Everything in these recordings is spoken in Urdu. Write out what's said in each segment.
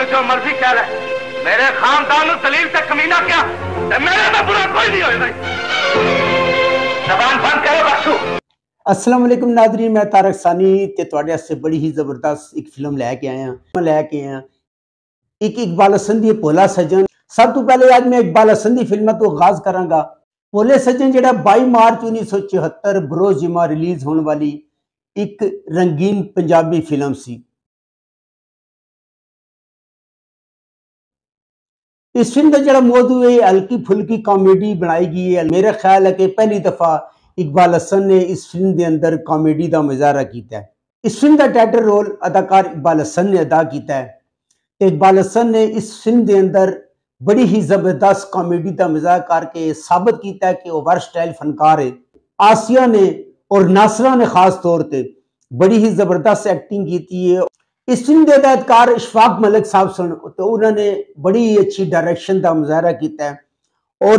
تین جو مرضی کہہ رہے میرے خاندان نو دلیل سے کمینہ کیا؟ تے میرے میں برا کوئی نہیں ہوئے بھائی۔ زبان بند کرو بخشو السلام علیکم ناظرین، میں تارک ثانی تے تواڈے سے بڑی ہی زبردست ایک فلم لے کے آیا ہاں۔ لے کے آیا۔ ایک اقبال حسن دی پولا سجن۔ سب تو پہلے آج میں اقبال حسن دی فلم تو آغاز کراں گا پولے سجن جڑا 22 مارچ 1974 بروز جمعہ ریلیز ہونے والی ایک رنگین پنجابی فلم سی۔ اس فلم کا جڑا موضوع ہے، ہلکی پھلکی کامیڈی بنائی گئی ہے۔ میرا خیال ہے کہ پہلی دفعہ اقبال حسن نے اس فلم دے اندر کامیڈی دا مظاہرہ کیتا ہے۔ اس فلم دا ٹائٹل رول اداکار اقبال حسن نے ادا کیتا ہے۔ اقبال حسن نے اس فلم دے اندر بڑی ہی زبردست کامیڈی دا مظاہرہ کر کے ثابت کیتا ہے کہ وہ ور سٹائل فنکار ہے۔ آسیہ نے اور ناصرہ نے خاص طور تے بڑی ہی زبردست ایکٹنگ کیتی ہے۔ اس فلم دے کار اشفاق ملک صاحب سن، تو انہوں نے بڑی اچھی ڈائریکشن دا مظاہرہ کیتا ہے اور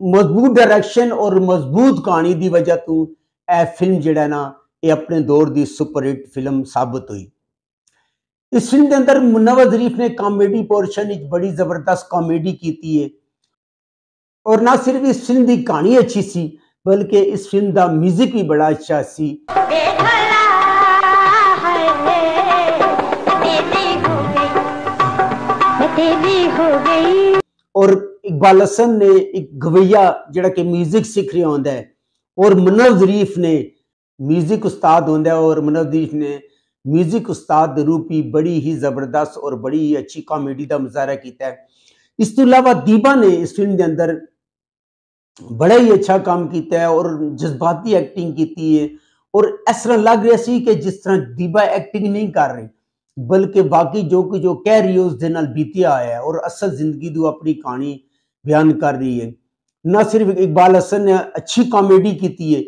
مضبوط ڈائریکشن اور مضبوط کہانی دی وجہ تو اے فلم جڑا نا یہ اپنے دور دی سپر ہٹ فلم ثابت ہوئی۔ اس فلم دے اندر منور ظریف نے کامیڈی پورشن ایک بڑی زبردست کامیڈی کیتی ہے۔ اور نہ صرف اس فلم دی کہانی اچھی سی، بلکہ اس فلم دا میوزک بھی بڑا اچھا سی۔ اور اقبال حسن نے ایک گویا جڑا کہ میوزک سکھ رہا ہوندا ہے، اور منو ظریف نے میوزک استاد ہوندا ہے، اور منو ظریف نے میوزک استاد روپی بڑی ہی زبردست اور بڑی ہی اچھی کامیڈی دا مظاہرہ کیتا ہے۔ اس تو علاوہ دیبا نے اس فلم دے اندر بڑا ہی اچھا کام کیتا ہے اور جذباتی ایکٹنگ کیتی ہے۔ اور اس طرح لگ رہا سی کہ جس طرح دیبا ایکٹنگ نہیں کر رہی بلکہ باقی جو کہ جو کہہ رہی ہے اس دن بیتیا آیا ہے اور اصل زندگی دو اپنی کہانی بیان کر رہی ہے۔ نہ صرف اقبال حسن نے اچھی کامیڈی کیتی ہے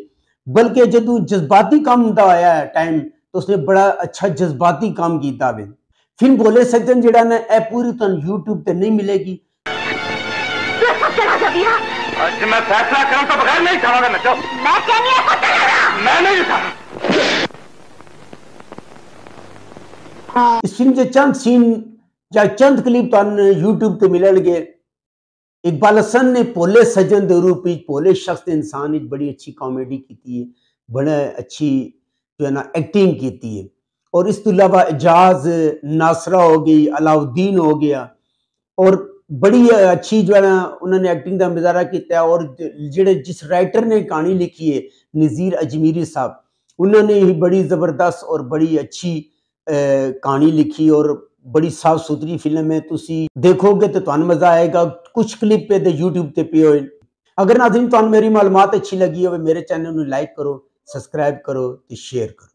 بلکہ جدو جذباتی کام دا آیا ہے ٹائم تو اس نے بڑا اچھا جذباتی کام کیتا ہے فلم بولے سجن جڑا نا اے پوری تن یوٹیوب تے نہیں ملے گی۔ آج میں فیصلہ کروں تو بغیر نہیں کھاؤں گا میں جو میں نہیں کھاؤں ہاں۔ اس فلم کے چند سین یا چند کلپ تو یوٹیوب تے ملن گے اقبال حسن نے پولے سجن دے روپ وچ پولے شخص انسان ایک بڑی اچھی کامیڈی کیتی ہے بڑا اچھی جو ہے نا ایکٹنگ کیتی ہے۔ اور اس تو علاوہ اجاز ناصرہ ہو گئی علاؤ ہو گیا۔ اور بڑی اچھی جو ہے نا انہوں نے ایکٹنگ دا مظاہرہ کیتا ہے۔ اور جڑے جس رائٹر نے کہانی لکھی ہے نظیر اجمیری صاحب، انہوں نے ہی بڑی زبردست اور بڑی اچھی کہانی لکھی اور بڑی صاف ستھری فلم ہے، تسی دیکھو گے تو تمہیں مزہ آئے گا۔ کچھ کلپ پہ دے یوٹیوب تے پہ ہوئے۔ اگر ناظرین تمہیں میری معلومات اچھی لگی ہوئے، میرے چینل میں لائک کرو، سبسکرائب کرو تو شیئر کرو۔